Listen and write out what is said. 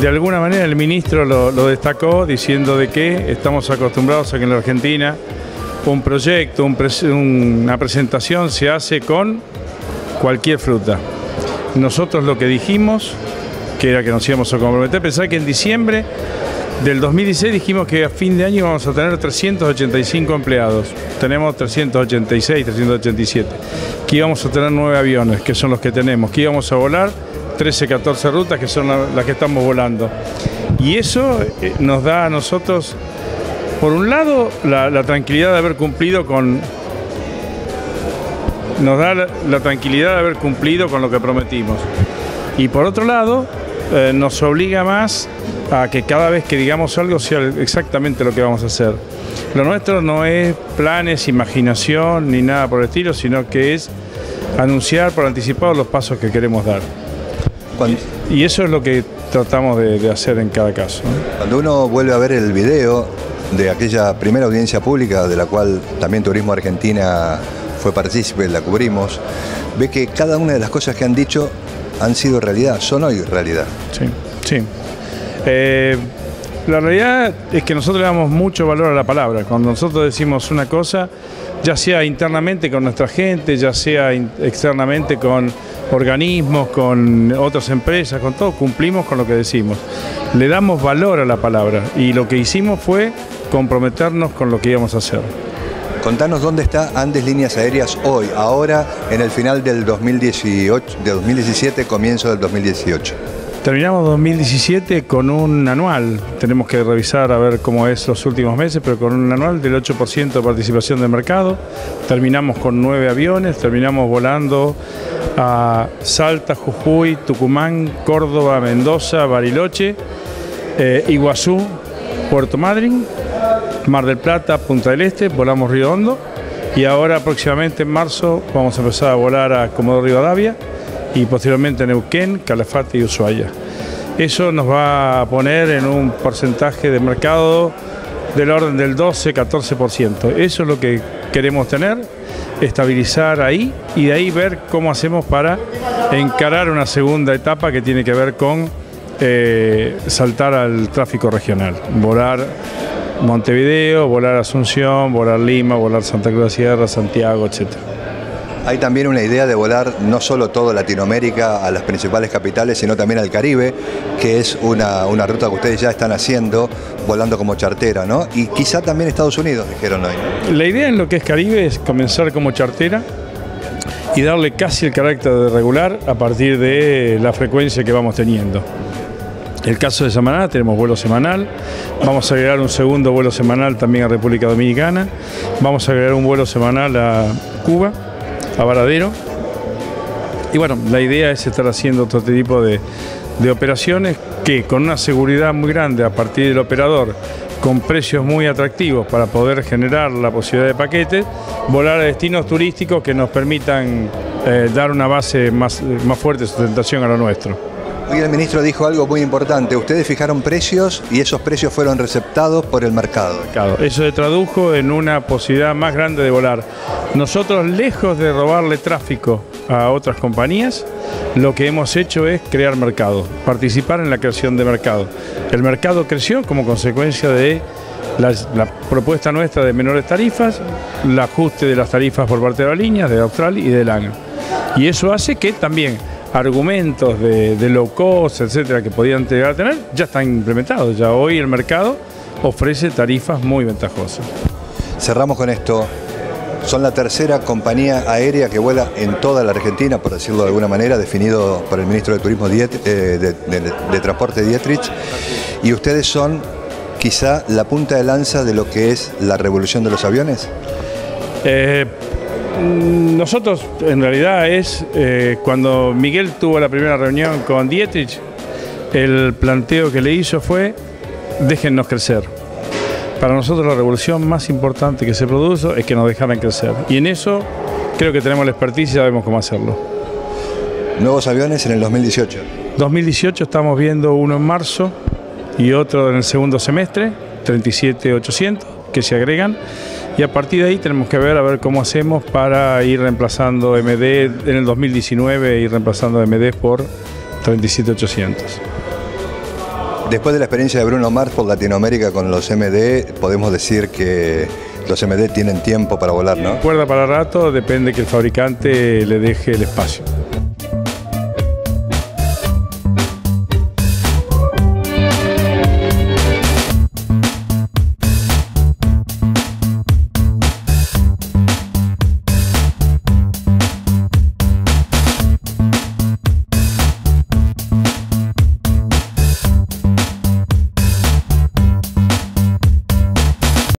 de alguna manera el ministro lo, destacó diciendo de que estamos acostumbrados a que en la Argentina un proyecto, una presentación se hace con cualquier fruta. Nosotros lo que dijimos, que era que nos íbamos a comprometer, pensar que en diciembre del 2016 dijimos que a fin de año vamos a tener 385 empleados. Tenemos 386, 387. Que íbamos a tener nueve aviones, que son los que tenemos. Que íbamos a volar 13, 14 rutas, que son las que estamos volando. Y eso eh, nos da a nosotros, por un lado, la, tranquilidad de haber cumplido con... Nos da la, tranquilidad de haber cumplido con lo que prometimos. Y por otro lado, eh, nos obliga más a que cada vez que digamos algo sea exactamente lo que vamos a hacer. Lo nuestro no es planes, imaginación ni nada por el estilo, sino que es anunciar por anticipado los pasos que queremos dar. Y eso es lo que tratamos de, hacer en cada caso. Cuando uno vuelve a ver el video de aquella primera audiencia pública de la cual también Turismo Argentina fue partícipe, la cubrimos, ve que cada una de las cosas que han dicho han sido realidad, son hoy realidad. Sí, sí. Eh, la realidad es que nosotros le damos mucho valor a la palabra. Cuando nosotros decimos una cosa, ya sea internamente con nuestra gente, ya sea externamente con organismos, con otras empresas, con todo, cumplimos con lo que decimos. Le damos valor a la palabra y lo que hicimos fue comprometernos con lo que íbamos a hacer. Contanos dónde está Andes Líneas Aéreas hoy, ahora en el final del 2018, de 2017, comienzo del 2018. Terminamos 2017 con un anual, tenemos que revisar a ver cómo es los últimos meses, pero con un anual del 8% de participación de mercado. Terminamos con nueve aviones, terminamos volando a Salta, Jujuy, Tucumán, Córdoba, Mendoza, Bariloche, eh, Iguazú, Puerto Madryn, Mar del Plata, Punta del Este, volamos Río Hondo. Y ahora próximamente en marzo vamos a empezar a volar a Comodoro Rivadavia y posteriormente Neuquén, Calafate y Ushuaia. Eso nos va a poner en un porcentaje de mercado del orden del 12-14%. Eso es lo que queremos tener, estabilizar ahí y de ahí ver cómo hacemos para encarar una segunda etapa que tiene que ver con eh, saltar al tráfico regional, volar Montevideo, volar Asunción, volar Lima, volar Santa Cruz de Sierra, Santiago, etcétera. Hay también una idea de volar no solo toda Latinoamérica a las principales capitales, sino también al Caribe, que es una, ruta que ustedes ya están haciendo, volando como chartera, ¿no? Y quizá también Estados Unidos, dijeron hoy. La idea en lo que es Caribe es comenzar como chartera y darle casi el carácter de regular a partir de la frecuencia que vamos teniendo. El caso de Samaná, tenemos vuelo semanal, vamos a agregar un segundo vuelo semanal también a República Dominicana, vamos a agregar un vuelo semanal a Cuba a Varadero. Y bueno, la idea es estar haciendo todo este tipo de, operaciones que con una seguridad muy grande a partir del operador, con precios muy atractivos para poder generar la posibilidad de paquetes, volar a destinos turísticos que nos permitan eh, dar una base más, más fuerte de sustentación a lo nuestro. Hoy el ministro dijo algo muy importante. Ustedes fijaron precios y esos precios fueron receptados por el mercado. Eso se tradujo en una posibilidad más grande de volar. Nosotros, lejos de robarle tráfico a otras compañías, lo que hemos hecho es crear mercado, participar en la creación de mercado. El mercado creció como consecuencia de la, propuesta nuestra de menores tarifas, el ajuste de las tarifas por parte de las líneas, de Austral y de LANA. Y eso hace que también argumentos de, low cost, etcétera, que podían llegar a tener, ya están implementados. Ya hoy el mercado ofrece tarifas muy ventajosas. Cerramos con esto. Son la tercera compañía aérea que vuela en toda la Argentina, por decirlo de alguna manera, definido por el ministro de Turismo eh, de, Transporte Dietrich. Y ustedes son quizá la punta de lanza de lo que es la revolución de los aviones. Eh, nosotros, en realidad, es eh, cuando Miguel tuvo la primera reunión con Dietrich, el planteo que le hizo fue: déjennos crecer. Para nosotros, la revolución más importante que se produjo es que nos dejaran crecer. Y en eso creo que tenemos la expertise y sabemos cómo hacerlo. Nuevos aviones en el 2018. 2018 estamos viendo uno en marzo y otro en el segundo semestre, 37-800, que se agregan y a partir de ahí tenemos que ver a ver cómo hacemos para ir reemplazando MD en el 2019 ir reemplazando MD por 37800. Después de la experiencia de Bruno Mars por Latinoamérica con los MD, podemos decir que los MD tienen tiempo para volar, ¿no? Cuerda para rato, depende que el fabricante le deje el espacio.